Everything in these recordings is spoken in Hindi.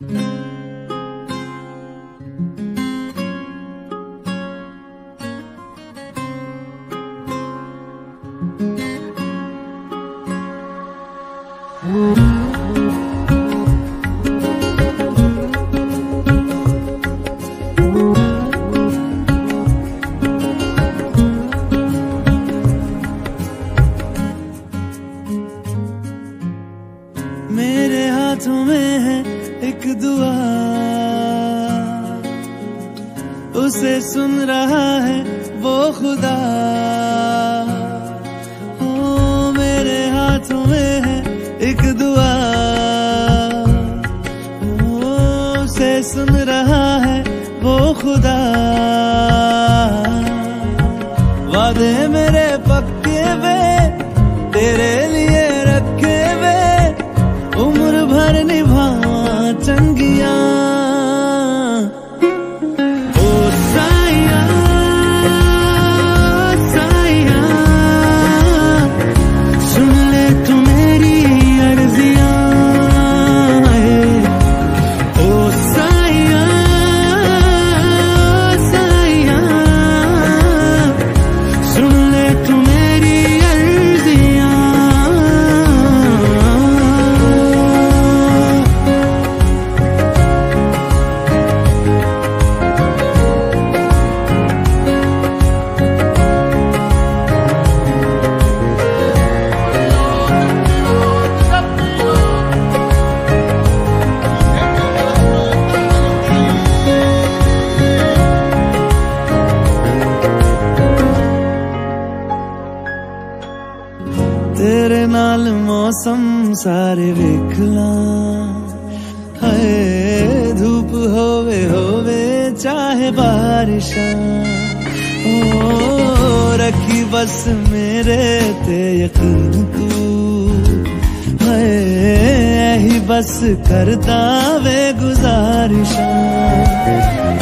मेरे एक दुआ उसे सुन रहा है वो खुदा। ओ मेरे हाथों में है एक दुआ। ओ उसे सुन रहा है वो खुदा। वादे मेरे पक्के वे तेरे लिए रखे वे उम्र भर निभावा चंगिया मौसम सारे वेख ला। हाय, धूप होवे होवे, चाहे बारिश। ओ, रखी बस मेरे ते यकीन तू। हाय ही बस करता वे गुजारिश।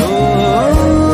ओ